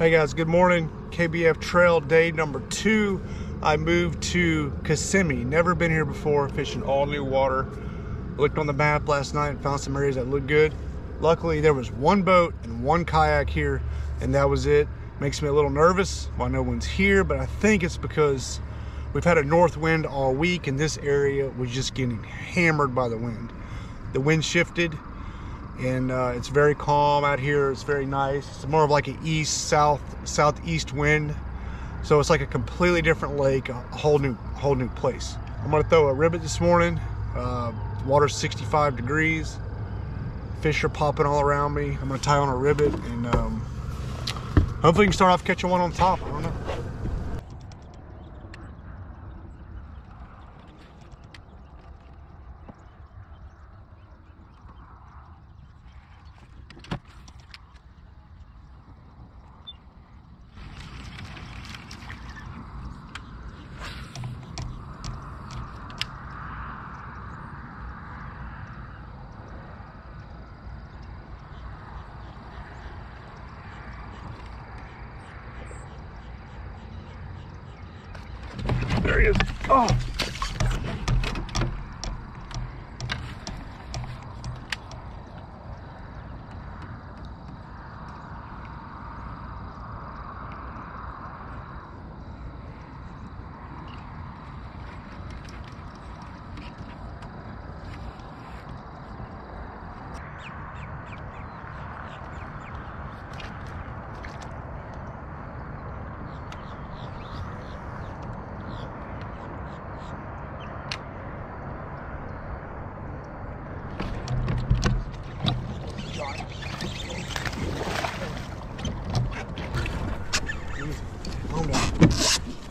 Hey guys, good morning. KBF Trail day number two. I moved to Kissimmee. Never been here before, fishing all new water. Looked on the map last night and found some areas that looked good. Luckily, there was one boat and one kayak here, and that was it. Makes me a little nervous why no one's here, but I think it's because we've had a north wind all week and this area was just getting hammered by the wind. The wind shifted and uh, it's very calm out here. It's very nice. It's more of like an east, south, southeast wind. So it's like a completely different lake, a whole new, whole new place. I'm gonna throw a ribbit this morning. Uh, water's 65 degrees. Fish are popping all around me. I'm gonna tie on a ribbit and um, hopefully can start off catching one on top. I don't know. Is. Oh.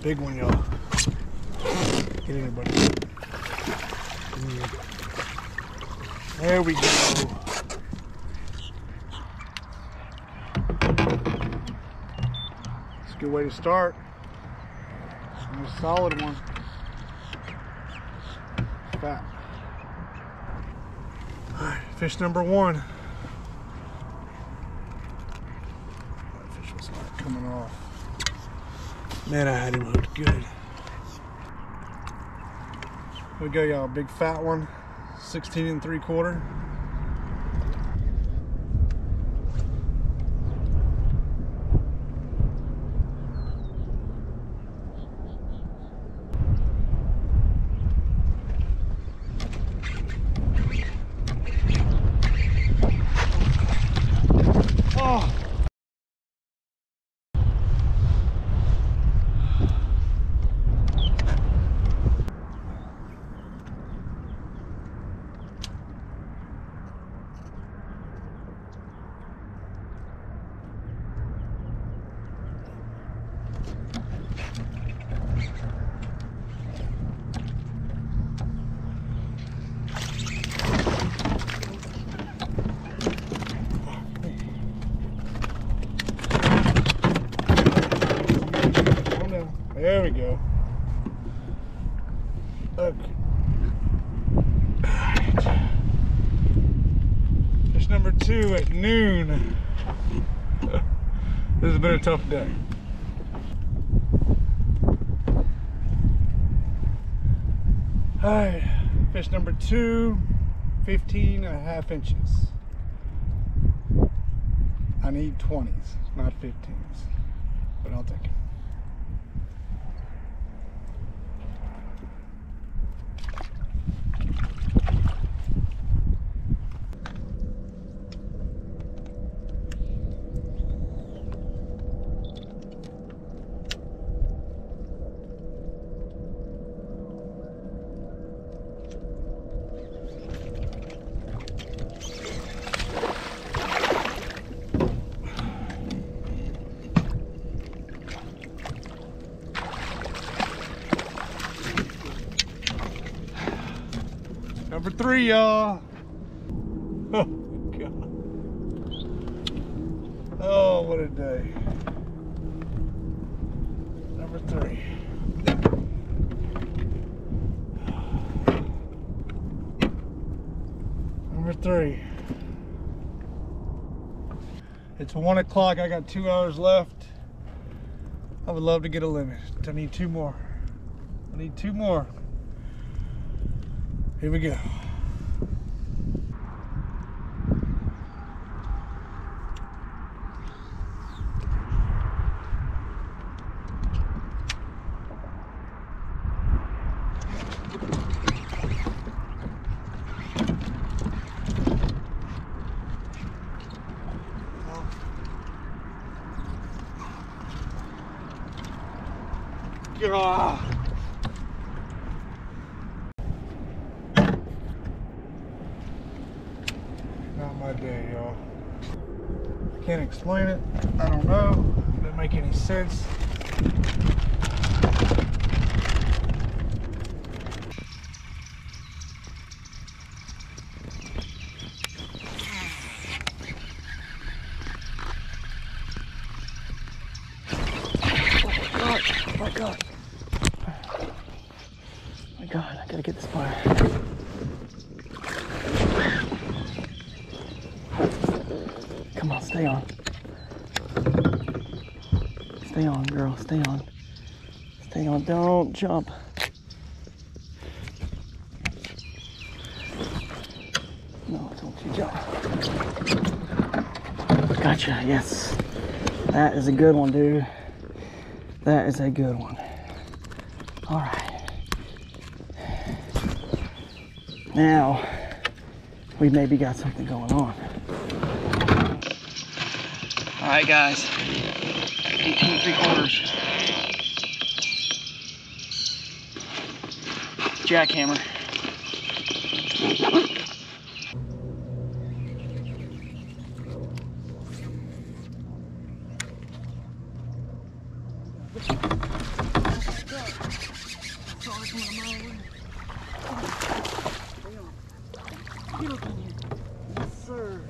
Big one, y'all. Get in here, buddy. There we go. It's a good way to start. And a solid one. Fat. Alright, fish number one. That fish was not coming off. Man, I had him hooked good. Here we go, y'all. Big fat one. 16 and three quarter. Oh. Calm down. There we go. Okay. Fish number two at noon. this has been a tough day. Alright, fish number two, 15 and a half inches. I need 20s, not 15s, but I'll take it. Number three, y'all. Oh, God. Oh, what a day. Number three. Number three. It's one o'clock. I got two hours left. I would love to get a limit. I need two more. I need two more. Here we go. Ah. My day, y'all. I can't explain it. I don't know. It doesn't make any sense. Oh my god. Oh my god, I gotta get this fire. Come on, stay on. Stay on, girl, stay on. Stay on, don't jump. No, don't you jump. Gotcha, yes. That is a good one, dude. That is a good one. All right. Now, we maybe got something going on. All right, guys. 18 and three quarters. Jackhammer. Yes, sir.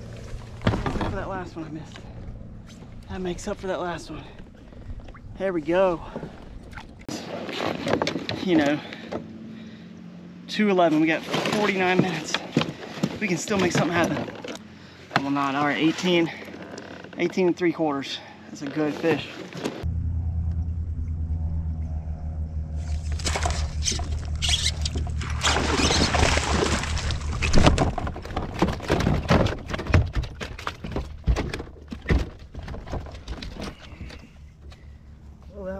For that last one I missed. That makes up for that last one. There we go. You know, 211. We got 49 minutes. We can still make something happen. Well, not. All right, 18, 18 and three quarters. That's a good fish.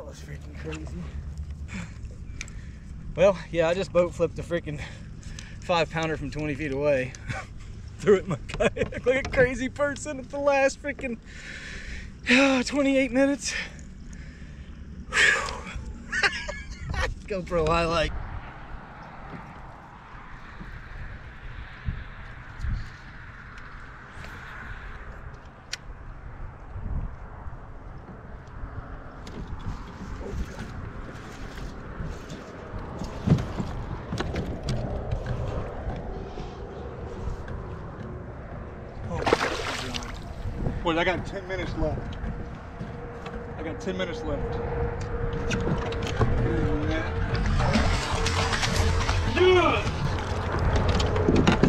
Was freaking crazy. Well, yeah, I just boat flipped a freaking five pounder from 20 feet away. Threw it in my kayak like a crazy person at the last freaking uh, 28 minutes. GoPro highlight. Boys, I got 10 minutes left. I got 10 minutes left.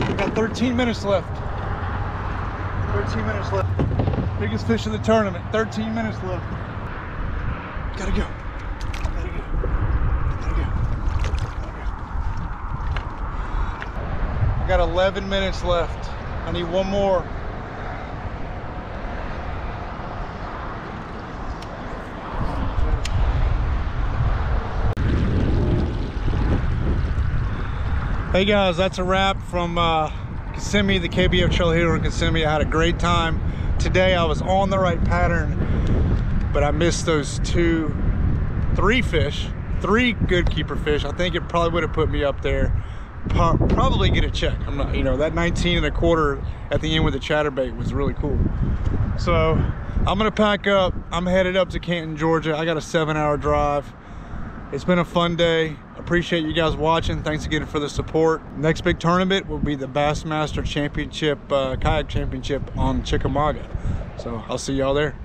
I got 13 minutes left. 13 minutes left. Biggest fish of the tournament. 13 minutes left. Gotta go. Gotta go. Gotta go. I got 11 minutes left. I need one more. Hey guys, that's a wrap from uh, Kissimmee, the KBF Trail here in Kissimmee. I had a great time. Today I was on the right pattern, but I missed those two, three fish, three good keeper fish. I think it probably would have put me up there. Probably get a check. I'm not, you know, that 19 and a quarter at the end with the chatterbait was really cool. So I'm gonna pack up. I'm headed up to Canton, Georgia. I got a seven hour drive. It's been a fun day. Appreciate you guys watching. Thanks again for the support. Next big tournament will be the Bassmaster Championship, uh, Kayak Championship on Chickamauga. So I'll see y'all there.